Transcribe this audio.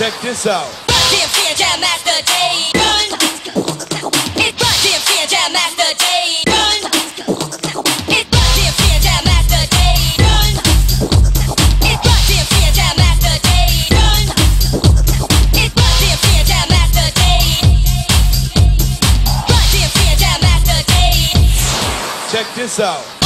Check this out. DMC and Jam Master Jay. Run. It's Run DMC and Jam Master Jay. Run. It's Run DMC and Jam Master Jay. Run. It's Run DMC and Jam Master Jay. Run. It's Run DMC and Jam Master Jay. Run DMC and Jam Master Jay. Check this out.